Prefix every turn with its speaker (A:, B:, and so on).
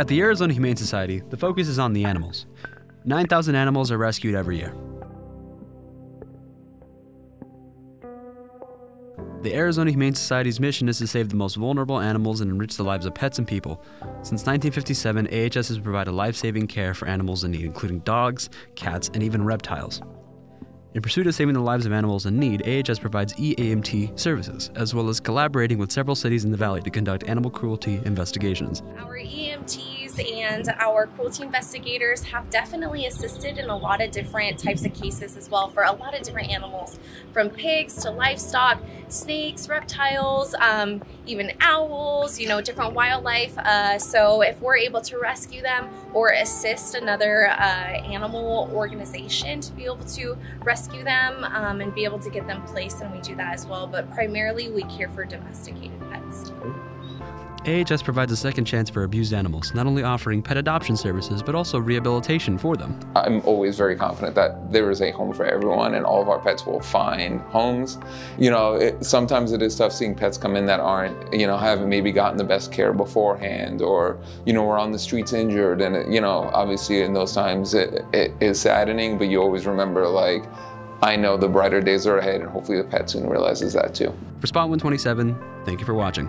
A: At the Arizona Humane Society, the focus is on the animals. 9,000 animals are rescued every year. The Arizona Humane Society's mission is to save the most vulnerable animals and enrich the lives of pets and people. Since 1957, AHS has provided life saving care for animals in need, including dogs, cats, and even reptiles. In pursuit of saving the lives of animals in need, AHS provides EAMT services, as well as collaborating with several cities in the valley to conduct animal cruelty investigations.
B: Our EMTs and our cruelty investigators have definitely assisted in a lot of different types of cases as well for a lot of different animals, from pigs to livestock, snakes, reptiles, um, even owls, you know, different wildlife. Uh, so if we're able to rescue them or assist another uh, animal organization to be able to rescue them um, and be able to get them placed, and we do that as well. But primarily, we care for domesticated pets.
A: AHS provides a second chance for abused animals, not only offering pet adoption services, but also rehabilitation for them.
C: I'm always very confident that there is a home for everyone and all of our pets will find homes. You know, it, sometimes it is tough seeing pets come in that aren't, you know, haven't maybe gotten the best care beforehand or, you know, we're on the streets injured. And, it, you know, obviously in those times it, it is saddening, but you always remember like, I know the brighter days are ahead and hopefully the pet soon realizes that too.
A: For Spot 127, thank you for watching.